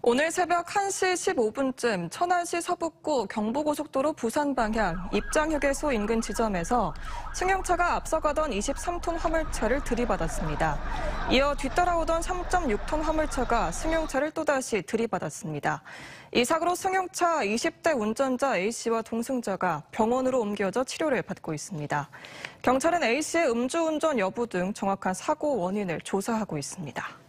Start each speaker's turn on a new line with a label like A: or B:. A: 오늘 새벽 1시 15분쯤 천안시 서북구 경부고속도로 부산 방향 입장휴게소 인근 지점에서 승용차가 앞서가던 23톤 화물차를 들이받았습니다. 이어 뒤따라오던 3.6톤 화물차가 승용차를 또다시 들이받았습니다. 이 사고로 승용차 20대 운전자 A씨와 동승자가 병원으로 옮겨져 치료를 받고 있습니다. 경찰은 A씨의 음주운전 여부 등 정확한 사고 원인을 조사하고 있습니다.